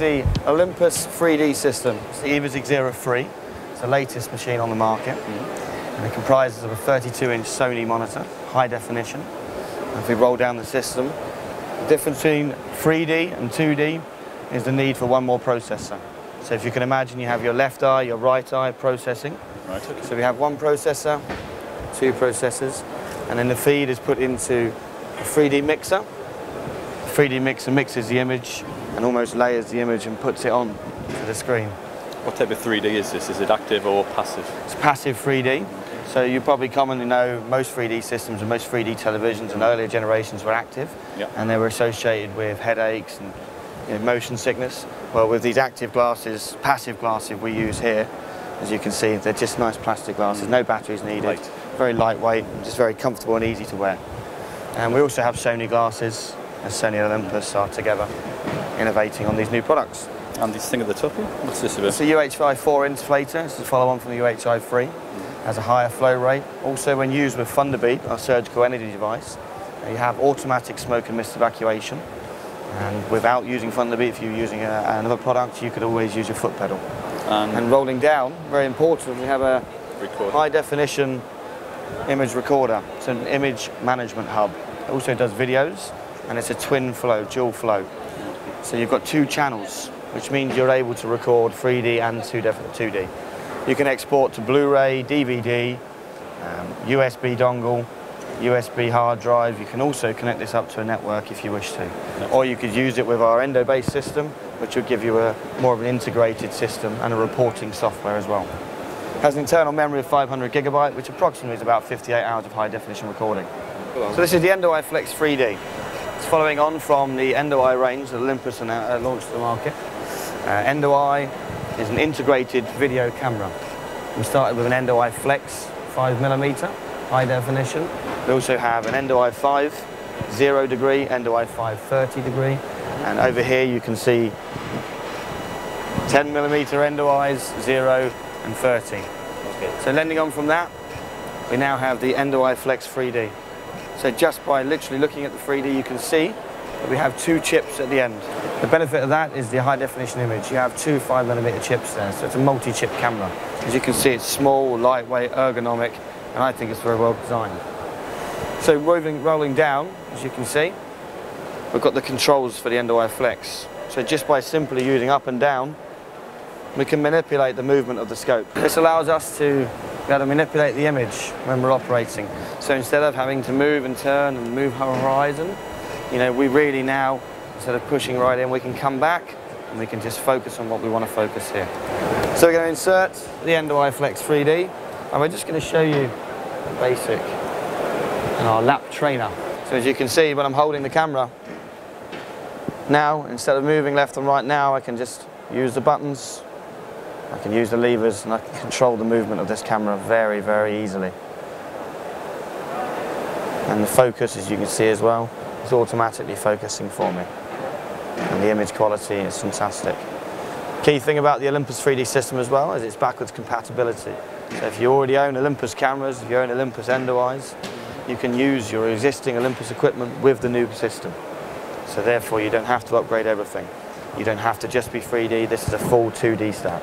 is the Olympus 3D system. It's the EVIS EXERA 3. It's the latest machine on the market. Mm-hmm. And it comprises of a 32-inch Sony monitor, high definition. And if we roll down the system, the difference between 3D and 2D is the need for one more processor. So if you can imagine you have your left eye, your right eye processing. Right, okay. So we have one processor, two processors, and then the feed is put into a 3D mixer. The 3D mixer mixes the image and almost layers the image and puts it on to the screen. What type of 3D is this? Is it active or passive? It's passive 3D. So you probably commonly know most 3D systems and most 3D televisions and earlier generations were active Yeah. and they were associated with headaches and you know, motion sickness. Well, with these active glasses, passive glasses we use here, as you can see, they're just nice plastic glasses, mm. no batteries needed, Light. very lightweight, just very comfortable and easy to wear. And we also have Sony glasses, and Sony and Olympus are together innovating on these new products. And this thing at the top here? What's this about? It's a UHI 4 inflator. It's a follow-on from the UHI 3. Has a higher flow rate. Also, when used with Thunderbeat, our surgical energy device, uh, you have automatic smoke and mist evacuation. And without using Thunderbeat, if you're using a, another product, you could always use your foot pedal. And, And rolling down, very important, we have a record. high definition image recorder. It's an image management hub. It also does videos and it's a twin flow, dual flow. So you've got two channels, which means you're able to record 3D and 2D. You can export to Blu-ray, DVD, um, USB dongle, USB hard drive. You can also connect this up to a network if you wish to. Or you could use it with our EndoBase system, which will give you a more of an integrated system and a reporting software as well It has an internal memory of 500 gigabyte, which approximately is about 58 hours of high definition recording. So this is the Endo-Eye Flex 3D. It's following on from the Endo-Eye range that Olympus uh, launched to the market. Uh, Endo-Eye is an integrated video camera. We started with an Endo-Eye Flex 5mm high definition. We also have an Endo-Eye 5 0 degree, Endo-Eye 5 30 degree, and over here you can see 10 millimeter endo eyes, 0 and 30. So lending on from that, we now have the Endo Eye Flex 3D. So just by literally looking at the 3D, you can see that we have two chips at the end. The benefit of that is the high definition image. You have two 5 millimeter chips there, so it's a multi-chip camera. As you can see, it's small, lightweight, ergonomic, and I think it's very well designed. So rolling, rolling down, as you can see, we've got the controls for the Endo Eye Flex. So just by simply using up and down, we can manipulate the movement of the scope. This allows us to be able to manipulate the image when we're operating. So instead of having to move and turn and move our horizon, you know, we really now, instead of pushing right in, we can come back and we can just focus on what we want to focus here. So we're going to insert the Endo Flex 3D and we're just going to show you the basic and our lap trainer. So as you can see, when I'm holding the camera, now, instead of moving left and right now, I can just use the buttons, I can use the levers, and I can control the movement of this camera very, very easily. And the focus, as you can see as well, is automatically focusing for me. And the image quality is fantastic. Key thing about the Olympus 3D system as well is its backwards compatibility. So if you already own Olympus cameras, if you own Olympus Eyes, you can use your existing Olympus equipment with the new system. So therefore you don't have to upgrade everything. You don't have to just be 3D, this is a full 2D stack.